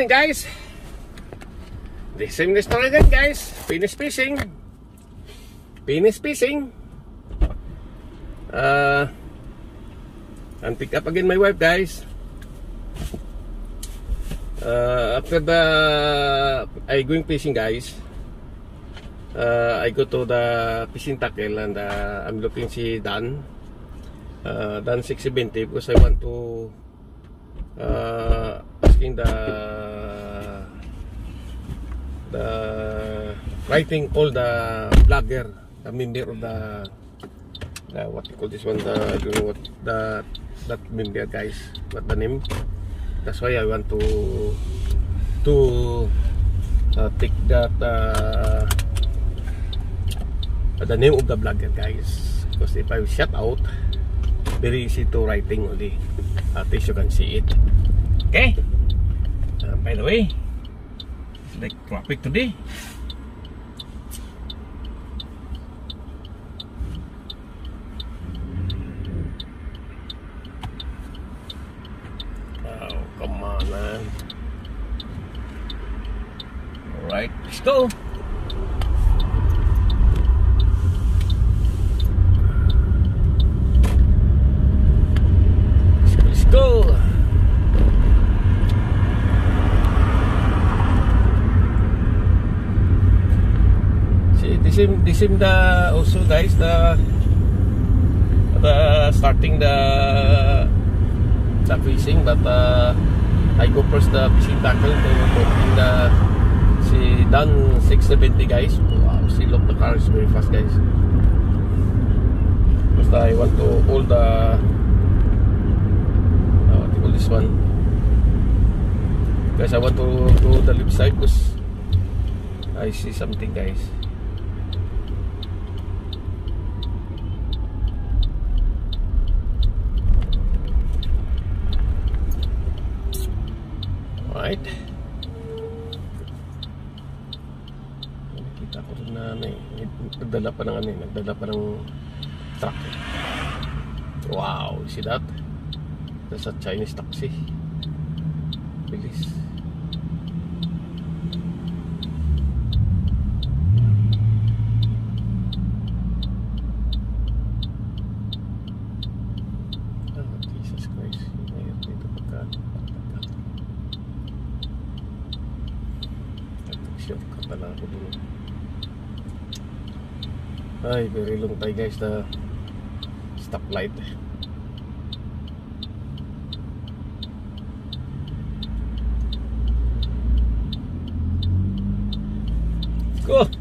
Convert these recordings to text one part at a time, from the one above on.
morning guys. The same story again guys. Finish fishing. Finish fishing. Uh, And pick up again my wife guys. Uh, After the I going fishing guys. Uh, I go to the fishing tackle and uh, I'm looking si Dan. Uh, Dan 670 because I want to uh, asking the the writing all the blogger the member of the the what you call this one the I know what the that member guys what the name? That's why I want to to uh, take that uh, the name of the blogger guys. Because if I shout out very easy to writing only. At least you can see it. Okay uh, by the way like traffic today. Oh come on man. All right let's go is the also guys the the starting the the fishing, but uh, I go first the fishing tackle to in the see done 670 guys. Wow, see look the car is very fast guys. Basta I want to hold the uh, call this one guys I want to go the left side because I see something guys alright nakita ko rin na ano eh nagdala pa ng ano eh nagdala pa ng truck eh. wow see that That's a Chinese taxi. Bilis. Na lang ako dun. Ay, very long tayo guys na stoplight. Go.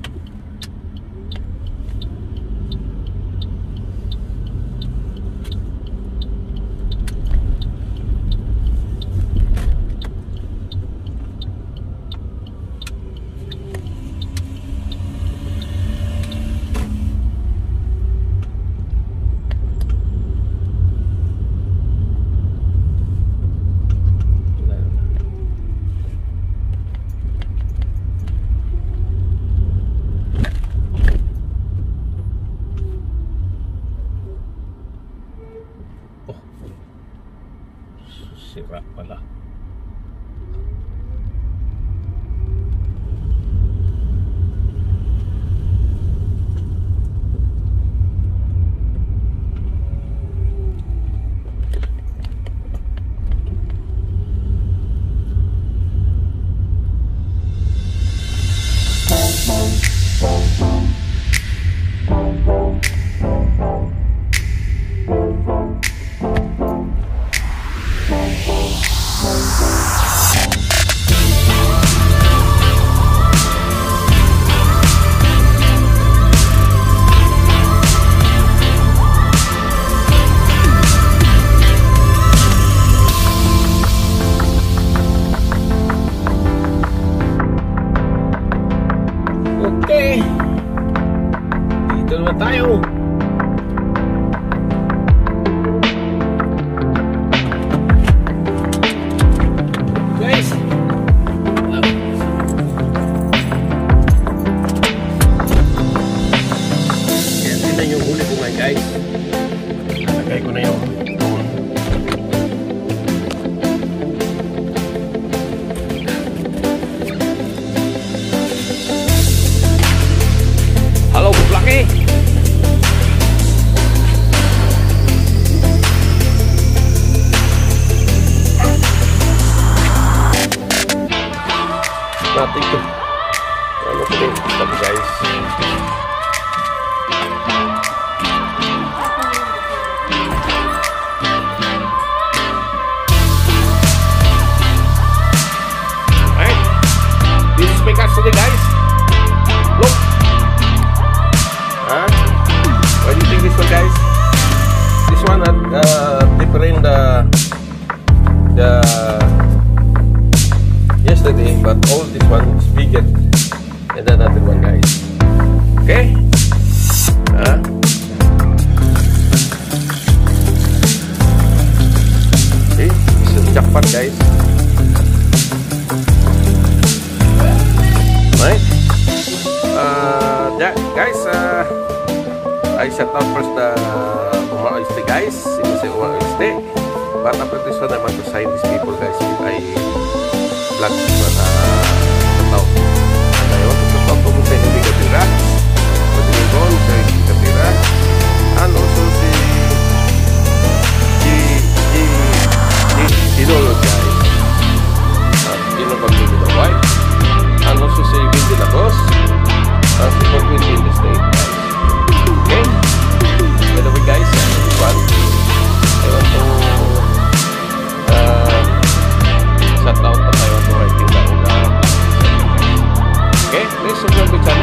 Ano ko din, stop guys. This is guys. Look. What do you think this guys? This one had uh, different uh, the yesterday, but all this one is bigger than another one, guys. Okay? Huh? Okay, this is jackpot, guys. Right? Uh, yeah, guys. Uh, I set first the Uma Oyster, guys. Ini si Uma Oyster. But after this one, people, guys. lần và à, đầu.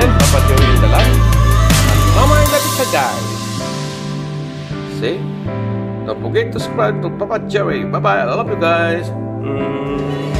natin, papatiyuhin na lang ang mamay natin sa guys. See? Don't forget to subscribe to Papa Jerry. Bye-bye. I love you guys. Mm.